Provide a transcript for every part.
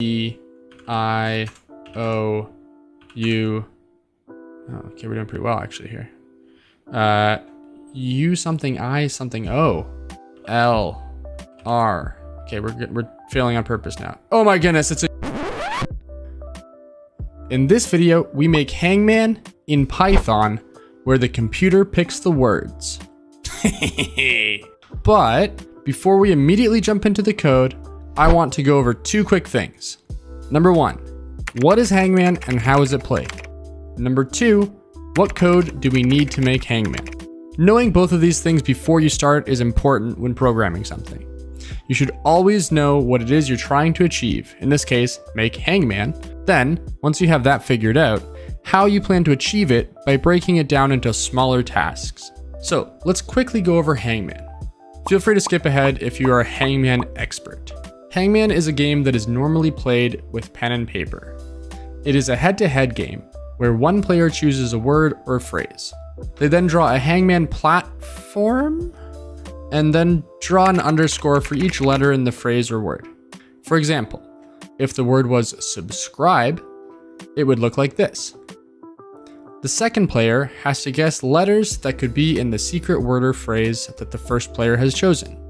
E I O U. Oh, okay, we're doing pretty well actually here. Uh, U something I something O L R. Okay, we're we're failing on purpose now. Oh my goodness, it's a. In this video, we make Hangman in Python, where the computer picks the words. but before we immediately jump into the code, I want to go over two quick things. Number one, what is Hangman and how is it played? Number two, what code do we need to make Hangman? Knowing both of these things before you start is important when programming something. You should always know what it is you're trying to achieve, in this case, make Hangman. Then, once you have that figured out, how you plan to achieve it by breaking it down into smaller tasks. So, let's quickly go over Hangman. Feel free to skip ahead if you are a Hangman expert. Hangman is a game that is normally played with pen and paper. It is a head-to-head game where one player chooses a word or phrase. They then draw a hangman platform and then draw an underscore for each letter in the phrase or word. For example, if the word was subscribe, it would look like this. The second player has to guess letters that could be in the secret word or phrase that the first player has chosen.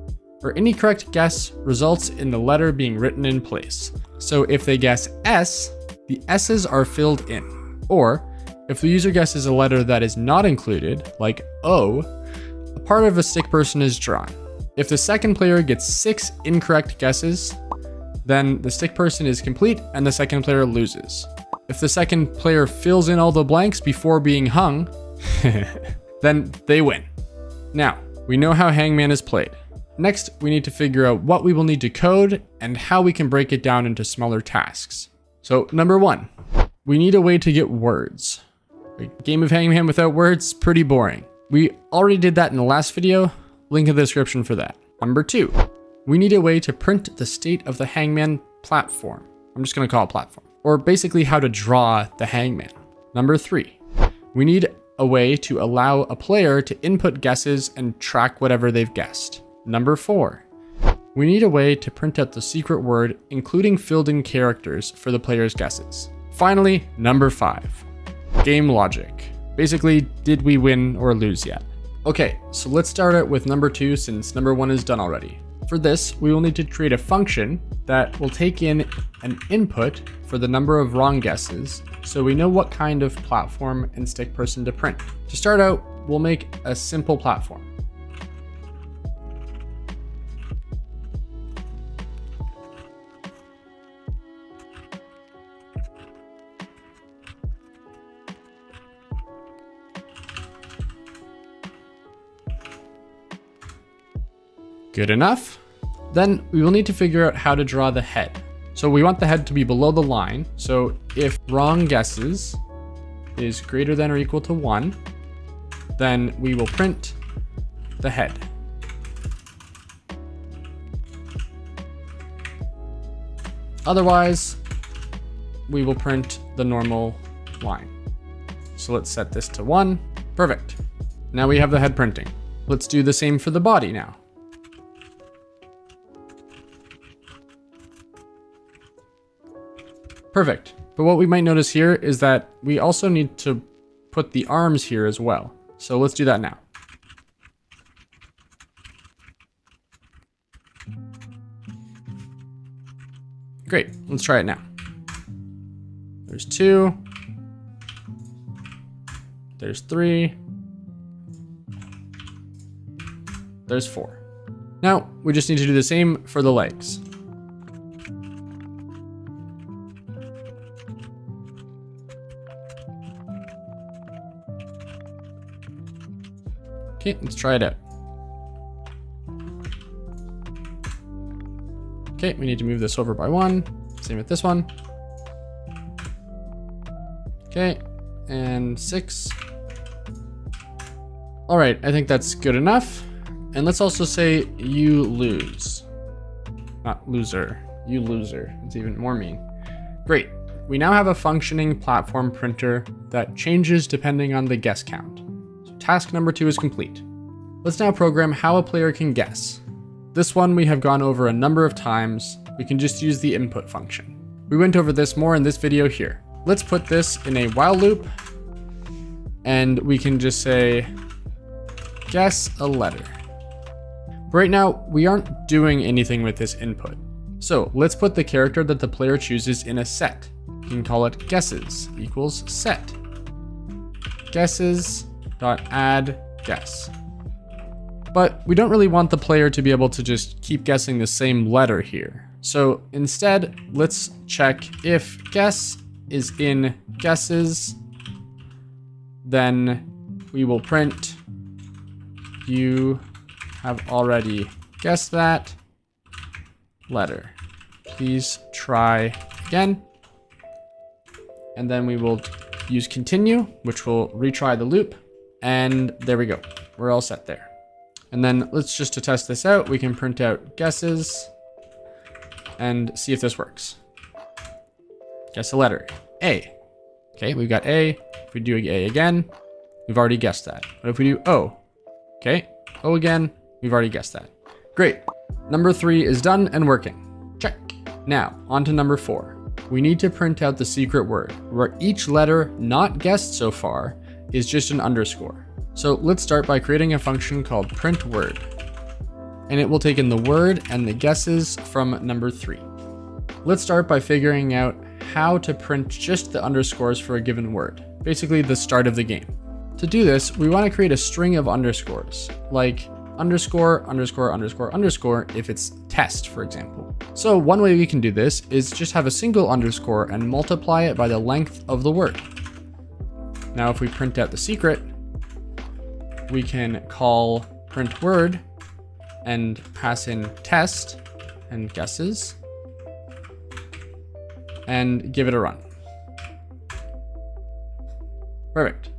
For any correct guess results in the letter being written in place. So if they guess S, the S's are filled in. Or if the user guesses a letter that is not included, like O, a part of a stick person is drawn. If the second player gets six incorrect guesses, then the stick person is complete and the second player loses. If the second player fills in all the blanks before being hung, then they win. Now, we know how Hangman is played. Next, we need to figure out what we will need to code and how we can break it down into smaller tasks. So number one, we need a way to get words. A game of Hangman without words, pretty boring. We already did that in the last video, link in the description for that. Number two, we need a way to print the state of the Hangman platform. I'm just gonna call it platform. Or basically how to draw the Hangman. Number three, we need a way to allow a player to input guesses and track whatever they've guessed. Number four, we need a way to print out the secret word, including filled in characters for the player's guesses. Finally, number five, game logic. Basically, did we win or lose yet? Okay, so let's start out with number two since number one is done already. For this, we will need to create a function that will take in an input for the number of wrong guesses so we know what kind of platform and stick person to print. To start out, we'll make a simple platform. Good enough. Then we will need to figure out how to draw the head. So we want the head to be below the line. So if wrong guesses is greater than or equal to one, then we will print the head. Otherwise, we will print the normal line. So let's set this to one. Perfect. Now we have the head printing. Let's do the same for the body now. Perfect. But what we might notice here is that we also need to put the arms here as well. So let's do that now. Great, let's try it now. There's two. There's three. There's four. Now, we just need to do the same for the legs. Okay, let's try it out. Okay, we need to move this over by one. Same with this one. Okay, and six. All right, I think that's good enough. And let's also say you lose. Not loser, you loser. It's even more mean. Great. We now have a functioning platform printer that changes depending on the guess count task number two is complete. Let's now program how a player can guess. This one we have gone over a number of times, we can just use the input function. We went over this more in this video here. Let's put this in a while loop and we can just say, guess a letter. Right now, we aren't doing anything with this input. So let's put the character that the player chooses in a set. You can call it guesses equals set. Guesses dot add guess. But we don't really want the player to be able to just keep guessing the same letter here. So instead, let's check if guess is in guesses, then we will print you have already guessed that letter. Please try again. And then we will use continue, which will retry the loop. And there we go. We're all set there. And then let's just to test this out, we can print out guesses and see if this works. Guess a letter, A. Okay, we've got A. If we do A again, we've already guessed that. But if we do O, okay, O again, we've already guessed that. Great. Number three is done and working. Check. Now, on to number four. We need to print out the secret word, where each letter not guessed so far is just an underscore. So let's start by creating a function called print word. And it will take in the word and the guesses from number three. Let's start by figuring out how to print just the underscores for a given word, basically the start of the game. To do this, we want to create a string of underscores, like underscore, underscore, underscore, underscore if it's test, for example. So one way we can do this is just have a single underscore and multiply it by the length of the word. Now if we print out the secret, we can call print word and pass in test and guesses and give it a run. Perfect.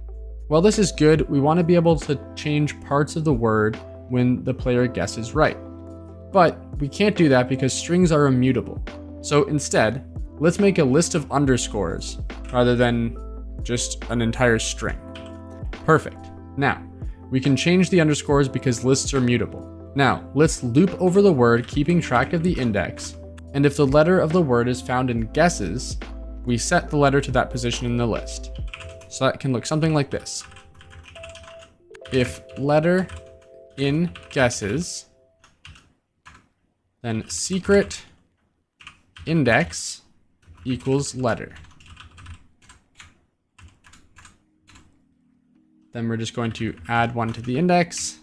While this is good, we want to be able to change parts of the word when the player guesses right. But we can't do that because strings are immutable. So instead, let's make a list of underscores rather than just an entire string. Perfect. Now, we can change the underscores because lists are mutable. Now, let's loop over the word keeping track of the index, and if the letter of the word is found in guesses, we set the letter to that position in the list. So that can look something like this. If letter in guesses, then secret index equals letter. Then we're just going to add one to the index.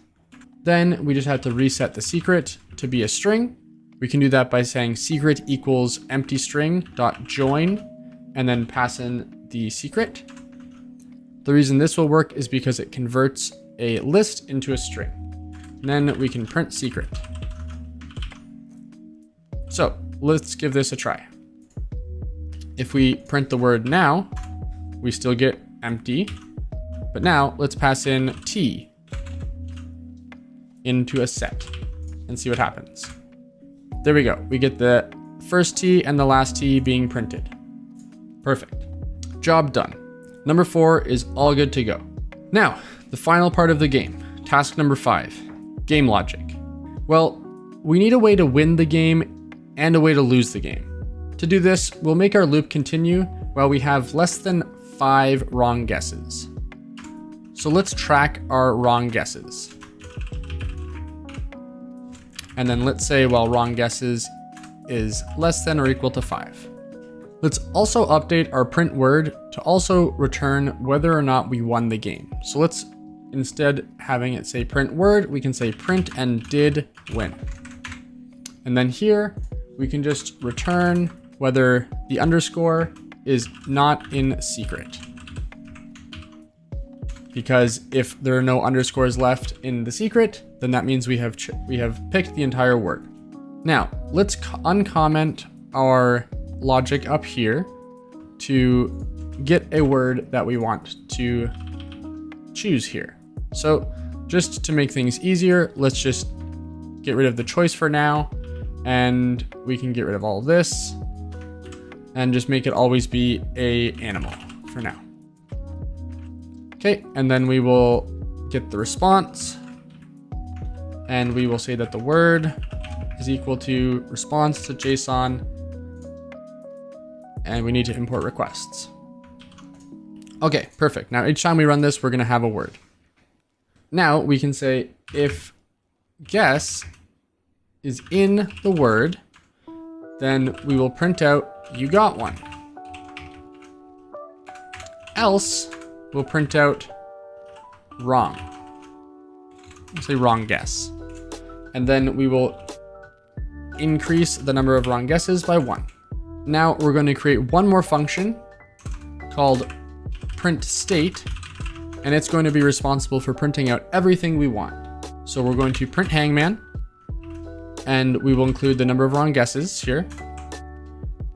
Then we just have to reset the secret to be a string. We can do that by saying secret equals empty string dot join and then pass in the secret. The reason this will work is because it converts a list into a string. And then we can print secret. So let's give this a try. If we print the word now, we still get empty but now let's pass in t into a set and see what happens. There we go. We get the first t and the last t being printed. Perfect. Job done. Number four is all good to go. Now, the final part of the game. Task number five, game logic. Well, we need a way to win the game and a way to lose the game. To do this, we'll make our loop continue while we have less than five wrong guesses. So let's track our wrong guesses. And then let's say, well, wrong guesses is less than or equal to five. Let's also update our print word to also return whether or not we won the game. So let's instead having it say print word, we can say print and did win. And then here we can just return whether the underscore is not in secret because if there are no underscores left in the secret, then that means we have we have picked the entire word. Now, let's uncomment our logic up here to get a word that we want to choose here. So just to make things easier, let's just get rid of the choice for now and we can get rid of all of this and just make it always be a animal for now. Okay, and then we will get the response and we will say that the word is equal to response to JSON and we need to import requests. Okay, perfect. Now each time we run this, we're gonna have a word. Now we can say if guess is in the word, then we will print out you got one. Else, we'll print out wrong. We'll say wrong guess. And then we will increase the number of wrong guesses by one. Now we're going to create one more function called print state, and it's going to be responsible for printing out everything we want. So we're going to print hangman, and we will include the number of wrong guesses here.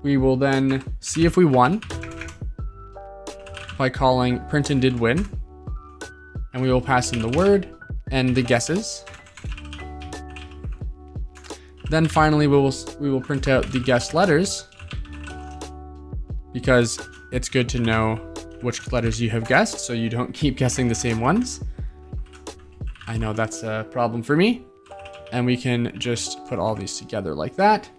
We will then see if we won by calling print and did win, and we will pass in the word and the guesses. Then finally, we will, we will print out the guessed letters because it's good to know which letters you have guessed so you don't keep guessing the same ones. I know that's a problem for me. And we can just put all these together like that.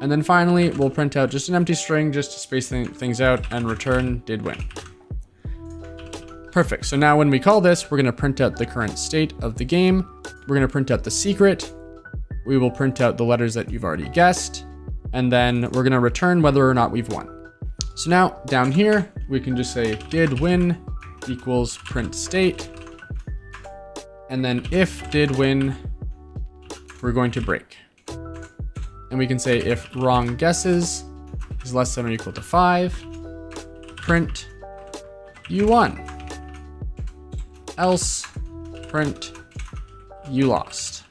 And then finally, we'll print out just an empty string just to space th things out and return did win. Perfect. So now when we call this, we're going to print out the current state of the game. We're going to print out the secret we will print out the letters that you've already guessed, and then we're gonna return whether or not we've won. So now down here, we can just say did win equals print state. And then if did win, we're going to break. And we can say if wrong guesses is less than or equal to five, print you won. Else print you lost.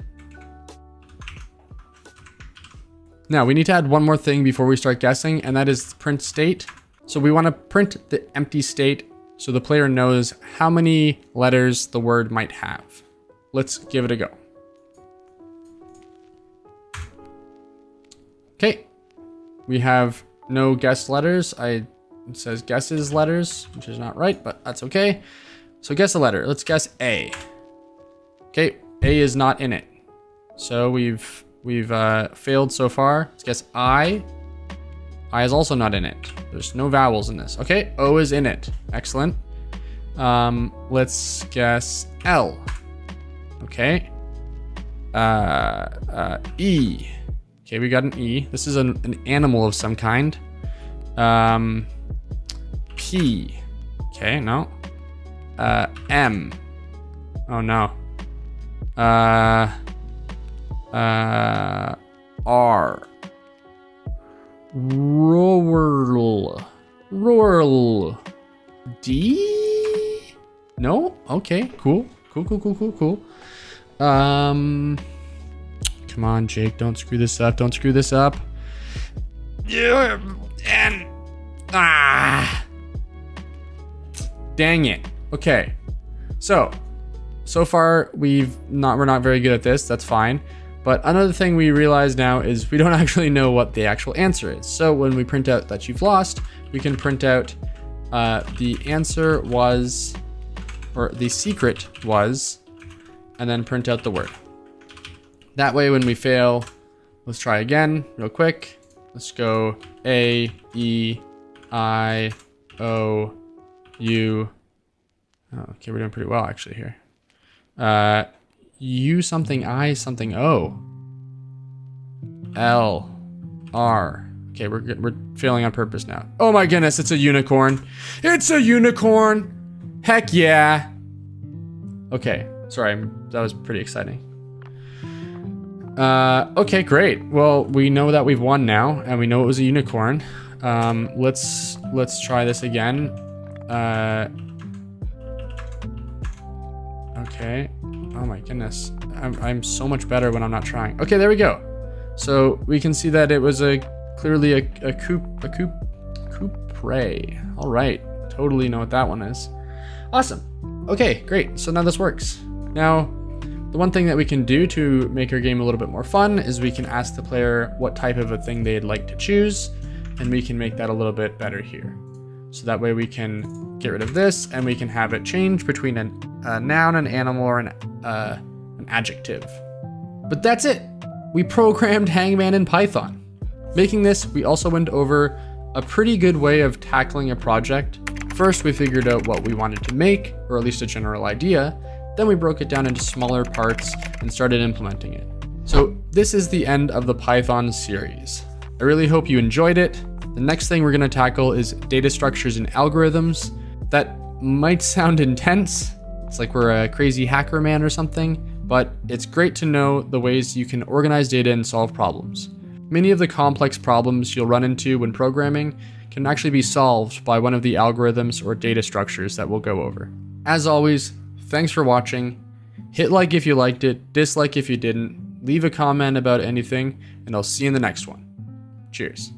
Now we need to add one more thing before we start guessing, and that is print state. So we want to print the empty state so the player knows how many letters the word might have. Let's give it a go. Okay, we have no guess letters. I it says guesses letters, which is not right, but that's okay. So guess a letter. Let's guess A. Okay, A is not in it. So we've We've uh, failed so far. Let's guess I. I is also not in it. There's no vowels in this. Okay, O is in it. Excellent. Um, let's guess L. Okay. Uh, uh, E. Okay, we got an E. This is an, an animal of some kind. Um, P. Okay, no. Uh, M. Oh no. Uh, uh, R. Roarl. Roarl. D? No? Okay, cool. Cool, cool, cool, cool, cool. Um, come on, Jake, don't screw this up. Don't screw this up. Yeah, and ah, dang it. Okay, so so far we've not we're not very good at this. That's fine. But another thing we realize now is we don't actually know what the actual answer is. So when we print out that you've lost, we can print out uh, the answer was, or the secret was, and then print out the word. That way when we fail, let's try again real quick. Let's go A, E, I, O, U. Oh, okay, we're doing pretty well actually here. Uh, U something I something O. L. R. Okay, we're, we're failing on purpose now. Oh my goodness, it's a unicorn. It's a unicorn. Heck yeah. Okay, sorry, that was pretty exciting. Uh, okay, great. Well, we know that we've won now, and we know it was a unicorn. Um, let's let's try this again. Uh, okay. Oh my goodness. I'm, I'm so much better when I'm not trying. Okay, there we go. So we can see that it was a clearly a, a coup a coup coupre. All right, totally know what that one is. Awesome. Okay, great. So now this works. Now, the one thing that we can do to make our game a little bit more fun is we can ask the player what type of a thing they'd like to choose, and we can make that a little bit better here. So that way we can get rid of this and we can have it change between an, a noun, an animal, or an, uh, an adjective. But that's it. We programmed Hangman in Python. Making this, we also went over a pretty good way of tackling a project. First, we figured out what we wanted to make, or at least a general idea. Then we broke it down into smaller parts and started implementing it. So this is the end of the Python series. I really hope you enjoyed it. The next thing we're gonna tackle is data structures and algorithms. That might sound intense. It's like we're a crazy hacker man or something, but it's great to know the ways you can organize data and solve problems. Many of the complex problems you'll run into when programming can actually be solved by one of the algorithms or data structures that we'll go over. As always, thanks for watching. Hit like if you liked it, dislike if you didn't, leave a comment about anything, and I'll see you in the next one. Cheers.